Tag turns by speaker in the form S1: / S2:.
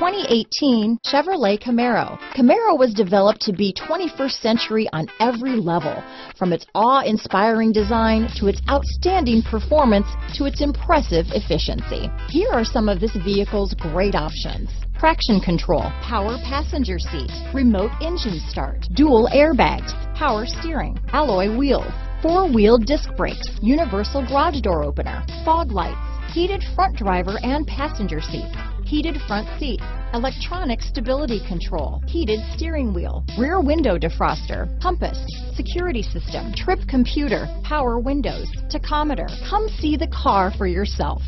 S1: 2018 Chevrolet Camaro. Camaro was developed to be 21st century on every level, from its awe-inspiring design to its outstanding performance to its impressive efficiency. Here are some of this vehicle's great options. Traction control, power passenger seat, remote engine start, dual airbags, power steering, alloy wheels, four-wheel disc brakes, universal garage door opener, fog lights, heated front driver and passenger seats, heated front seats, electronic stability control, heated steering wheel, rear window defroster, compass, security system, trip computer, power windows, tachometer. Come see the car for yourself.